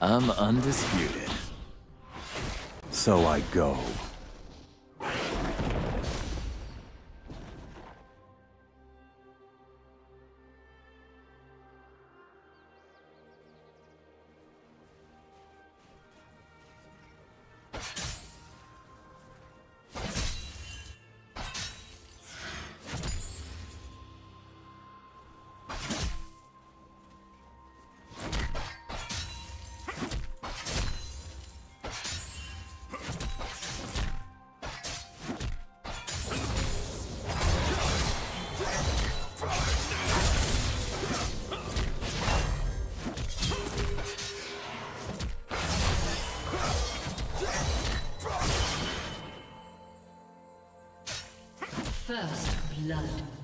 I'm undisputed. So I go. First blood.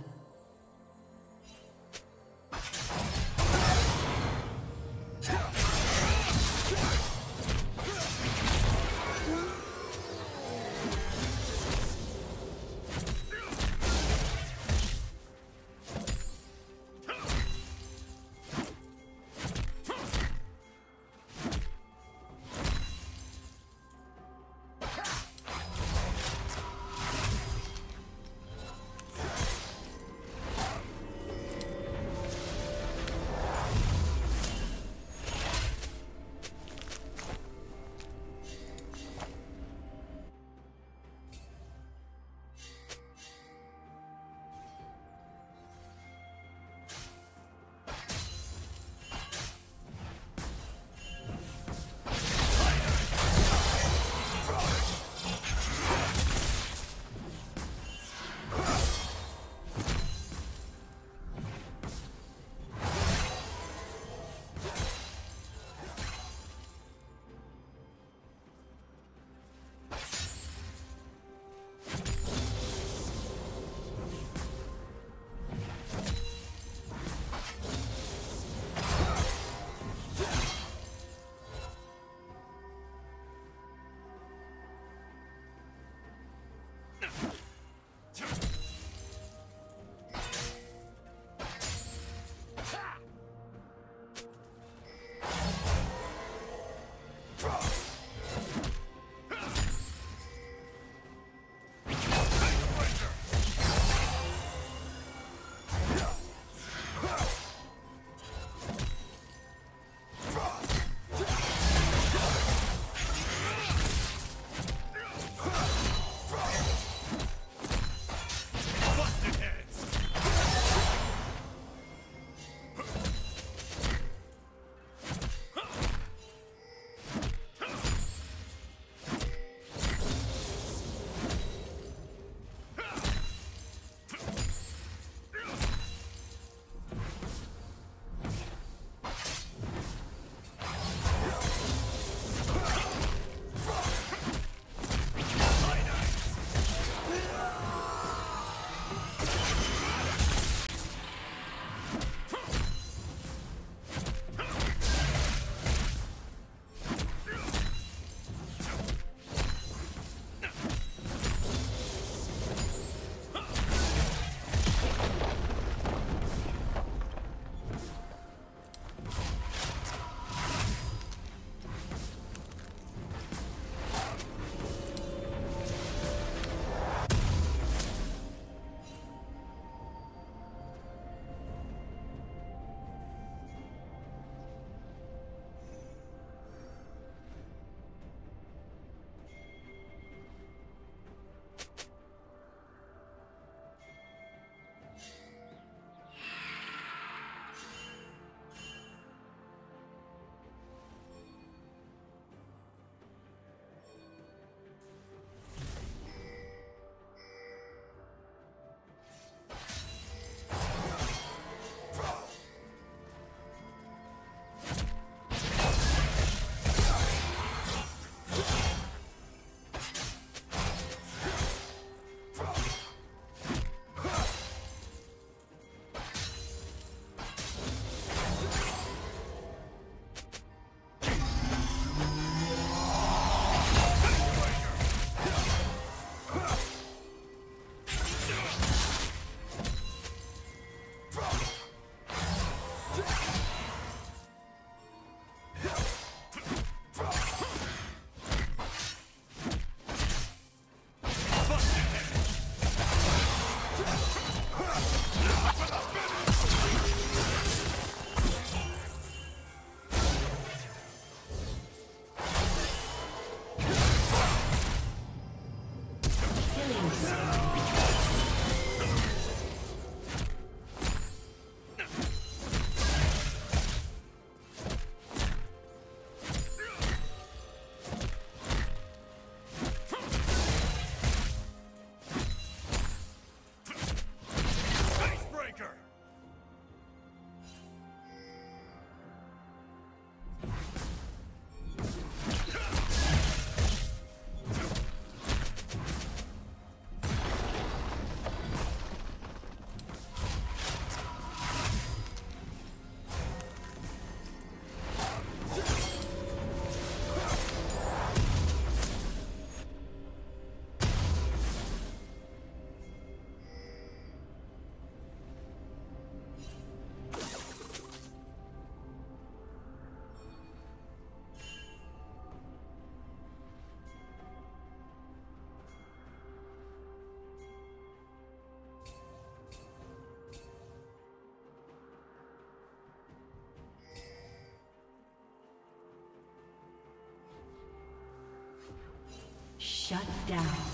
Shut down.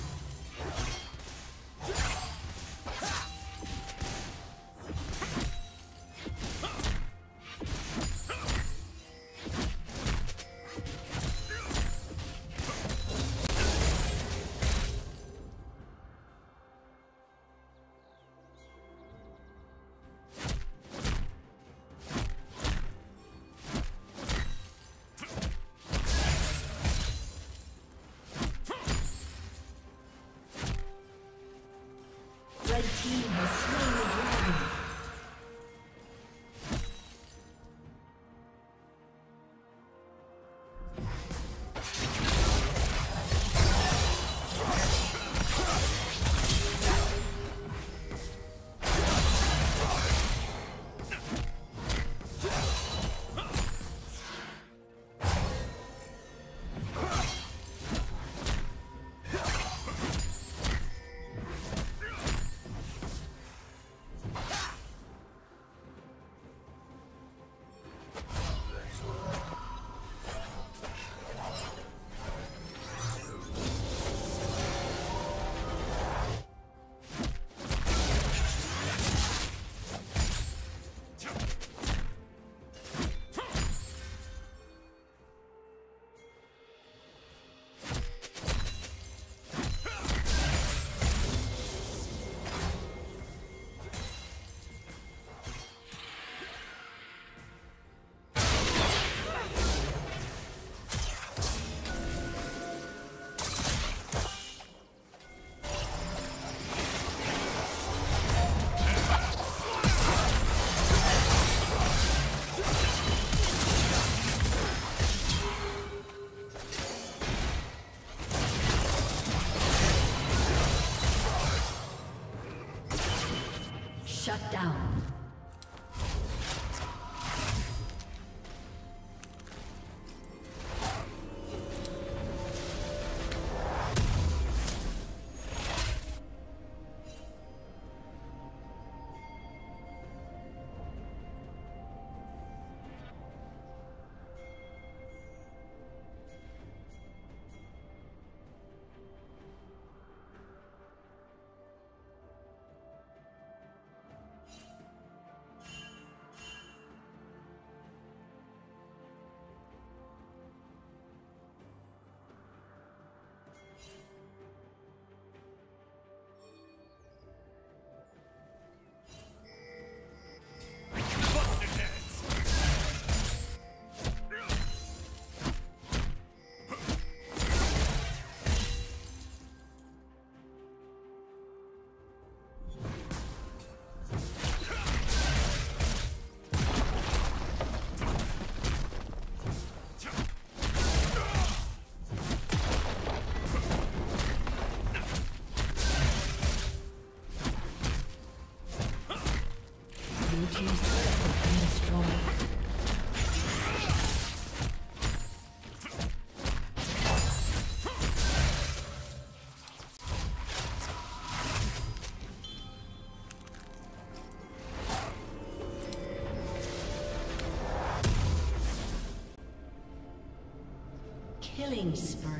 Killing spree.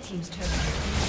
Team's turret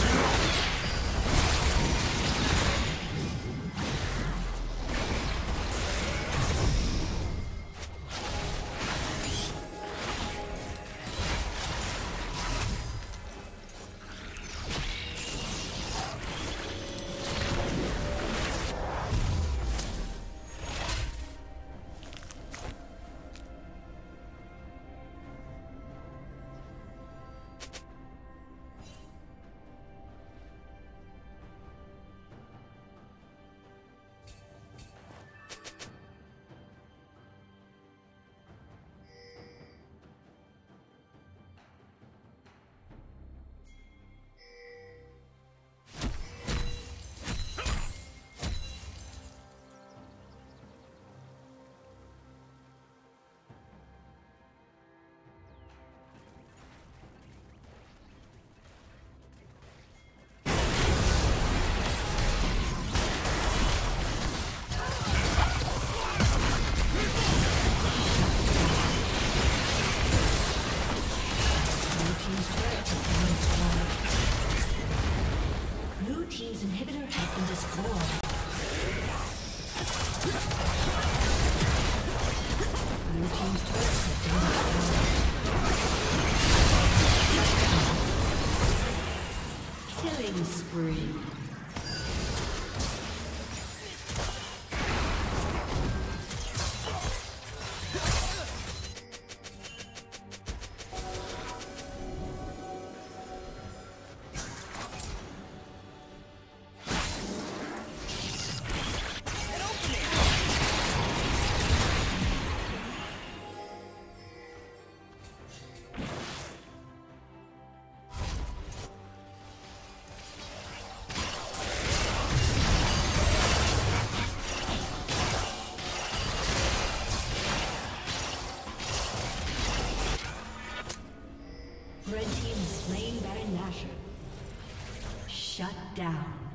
Killing spree. Down.